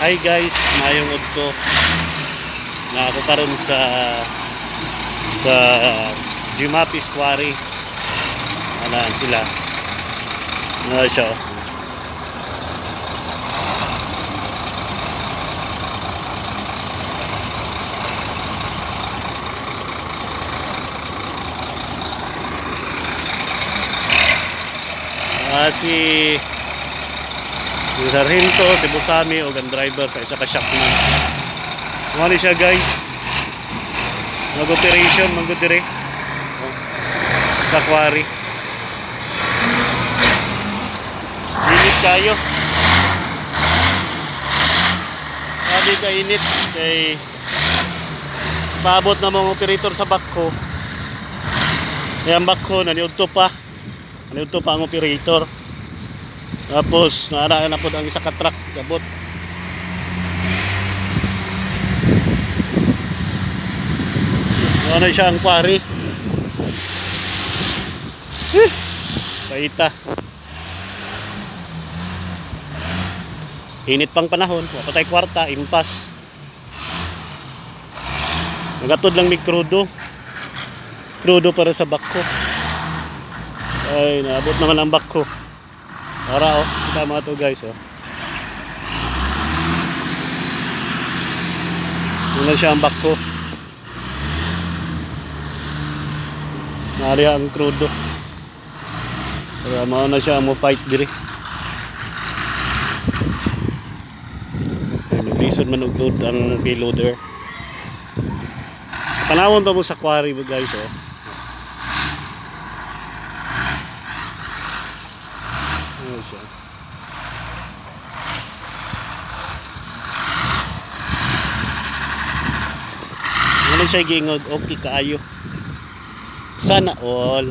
Hi guys, mayong udto. Na ako karon sa sa Jumapis Quarry. Anan sila. Ano siya? oh. Ah, si si Sargento, si Busami o ang driver sa isa ka shop na. Mali siya guys. Mag-operation, mag-dire. Oh. Sa quarry. Init kayo. Sabi ka init kay paabot na mga operator sa backho. Kaya ang backho naniudto pa. Naniudto pa ang operator. Tapos naara na po ang isa ka truck kabot. Ano siya ang quarry? Eh, Paita. Init pang panahon, wapatay kwarta, impas. Nagatod lang may krudo. Krudo para sa bakko. Ay, naabot naman ang bakko. Para oh, kita mga to guys oh. Yun siya ang bakko. Nari ang krudo. Kaya mao na siya mo fight diri. Naglisod man og load ang payloader. Tanawon pa mo sa quarry guys oh. Siya? Ano siya gingog? Okay kaayo. Sana all.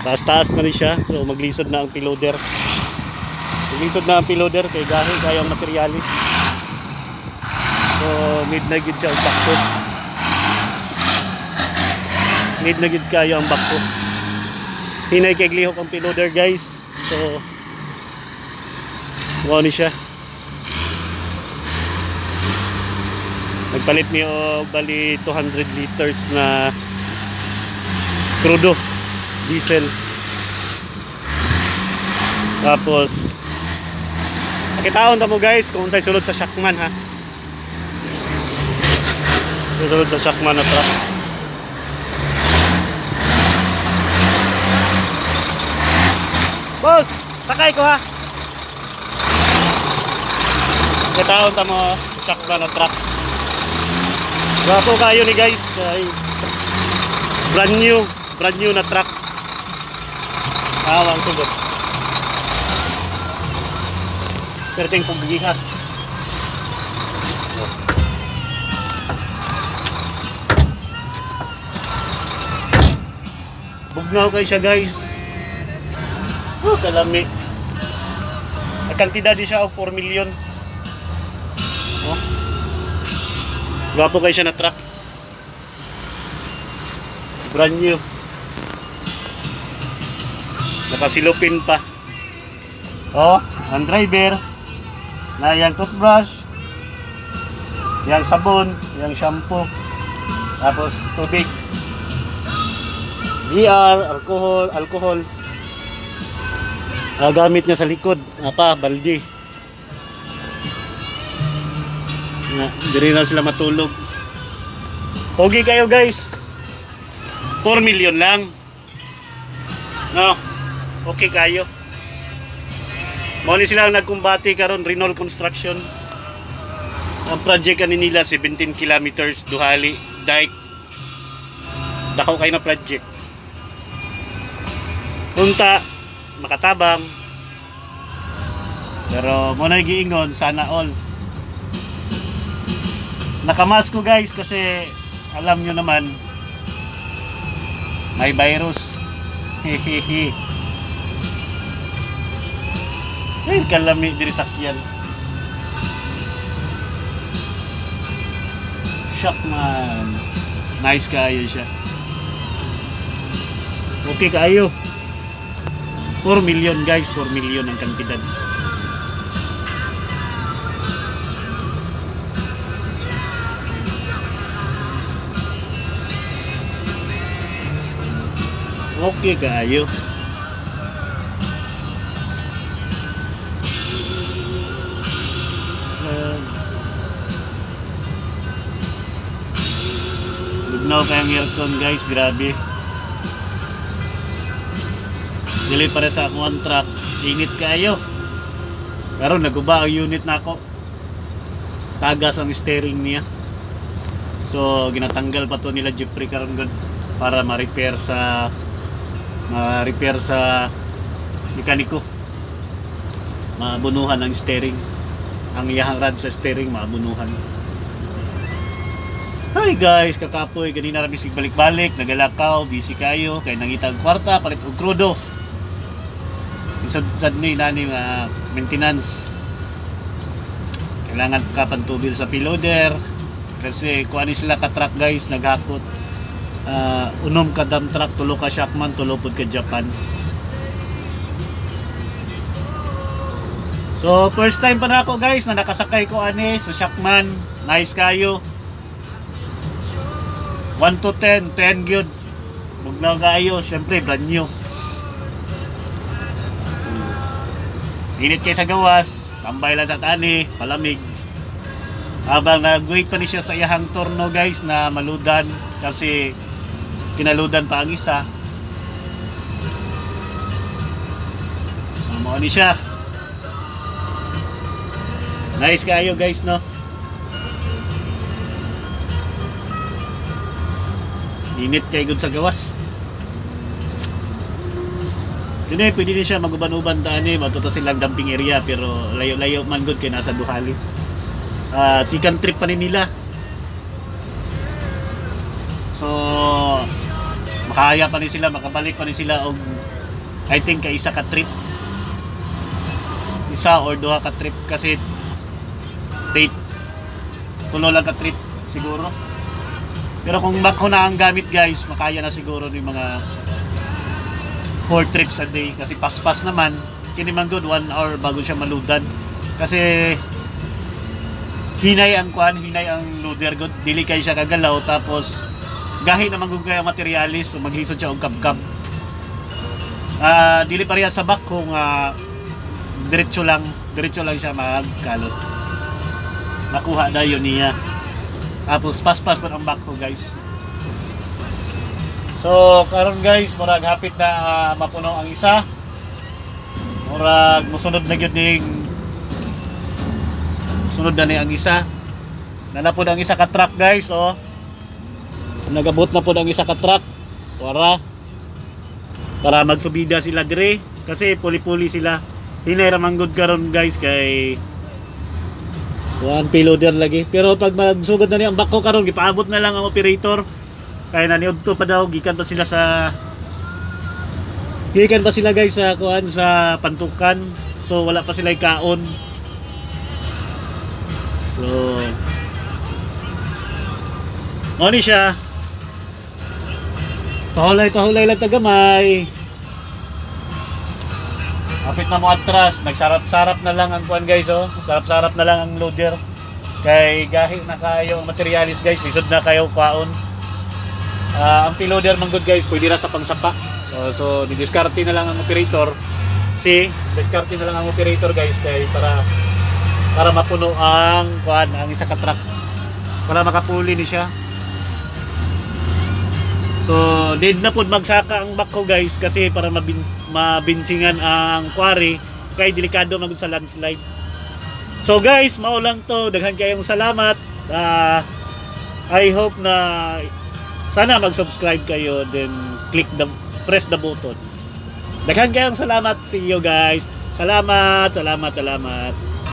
Taas-taas na rin siya. So maglisod na ang piloder. Maglisod na ang piloder kay gahi kayang materialis. So mid na gid siya ang bakto. Mid na gid kayo ang bakto. Hinay kay glihok ang piloder guys. So Wow ni siya. Nagpalit niyo bali 200 liters na crudo diesel. Tapos Nakitaon ta mo guys kung unsay sulod sa Shackman ha. Sulod sa Shackman na truck. Boss, sakay ko ha. Nakitaon ta mo sa Shackman na truck. Gwapo kayo ni guys. Kay brand new, brand new na truck. Awang sugot. Perting pagbigihan. Bugnaw kayo siya guys. Oh, kalami. Ang kantidad di siya og 4 million. Oh. Gwapo kayo siya na truck. Brand new. Nakasilupin pa. Oh, ang driver. Na yung toothbrush. Yung sabon. Yung shampoo. Tapos tubig. VR, alcohol, alcohol. Ah, gamit niya sa likod. Apa, baldi. Na, diri na sila matulog. Pogi kayo guys. 4 million lang. No. Okay kayo. Mao ni sila nagkumbati karon Renault Construction. Ang project ani nila 17 kilometers duhali dike. Dakaw kayo na project. Punta makatabang. Pero mo na giingon sana all. Nakamas ko guys kasi alam nyo naman may virus. Hehehe. Ay kalami diri sakyan. Shock man. Nice kayo siya. Okay kayo 4 million guys, 4 million ang kantidad. Okay kayo. Uh, Lugnaw kayang aircon guys, grabe. Dili para sa akong truck, init kayo. Pero naguba ang unit na ako. Tagas ang steering niya. So ginatanggal pa to nila Jeffrey karon gud para ma-repair sa ma-repair sa mekaniko. Mabunuhan ang steering. Ang iyahang rod sa steering mabunuhan. Hi guys, kakapoy, ganina ra bisig balik-balik, nagalakaw, busy kayo, kay nangitag kwarta, palit og krudo. Isad-sad ni nani nga maintenance. Kailangan ka pantubil sa piloder kasi kuan ni sila ka truck guys, naghakot. Ah, unom ka dump truck, tulo ka shockman, tulo pud ka Japan. So, first time pa na ako guys na nakasakay ko ani sa Shockman. Nice kayo. 1 to 10, 10 good. Bugnaw kayo, syempre brand new. Init kay sa gawas, tambay lang sa tani, palamig. Habang nag-wait pa ni siya sa iyahang torno guys na maludan kasi kinaludan pa ang isa. So, mo ni siya. Nice kayo guys no. Init kay gud sa gawas. Dili pwede din siya maguban-uban ta ani matuto silang dumping area pero layo-layo man gud kay nasa Duhali. Ah, second trip pa ni nila. So makaya pa ni sila, makabalik pa ni sila og I think kay isa ka trip. Isa or duha ka trip kasi date tulo lang ka trip siguro. Pero kung bako na ang gamit guys, makaya na siguro ni mga 4 trips a day. Kasi paspas naman kini man good 1 hour bago siya maludan. Kasi hinay ang kuan hinay ang loader good dili kay siya kagalaw. Tapos gahi naman gud kay ang materialis. So maghisod siya og kabkab. Ah dili pareha sa back kung ah, diretso lang diretso lang siya magkalot. Nakuha dayon niya. Tapos paspas pa ang back ko guys So, karon guys, murag hapit na ah, mapuno ang isa. Murag musunod na gyud ning sunod na ni ang isa. Nana po ang isa ka truck guys, oh. Nagabot na po ang isa ka truck. Para para magsubida sila dire kasi puli-puli sila. Hinay ra manggod karon guys kay one payloader lagi. Pero pag magsugod na ni ang bako karon gipaabot na lang ang operator kaya naniudto pa daw gikan pa sila sa gikan pa sila guys sa kuan sa pantukan so wala pa sila kaon so mo ni siya tahulay tahulay lang tagamay Kapit na mo atras, nagsarap-sarap na lang ang kuan guys oh. Sarap-sarap na lang ang loader. Kay gahi na kayo ang materialis guys, lisod na kayo kaon. Ah, ang piloder man good guys, pwede ra sa pangsapa. Uh, so, didiskarte na lang ang operator. Si, diskarte na lang ang operator guys kay para para mapuno ang kuan ang isa ka truck. Para makapuli ni siya. So, need na pod magsaka ang back ko guys kasi para mabin mabinsingan ang quarry kay delikado magud sa landslide. So guys, mao lang to. Daghan kayong salamat. Ah, I hope na sana mag-subscribe kayo then click the press the button. Daghan kayong salamat see you guys. Salamat, salamat, salamat.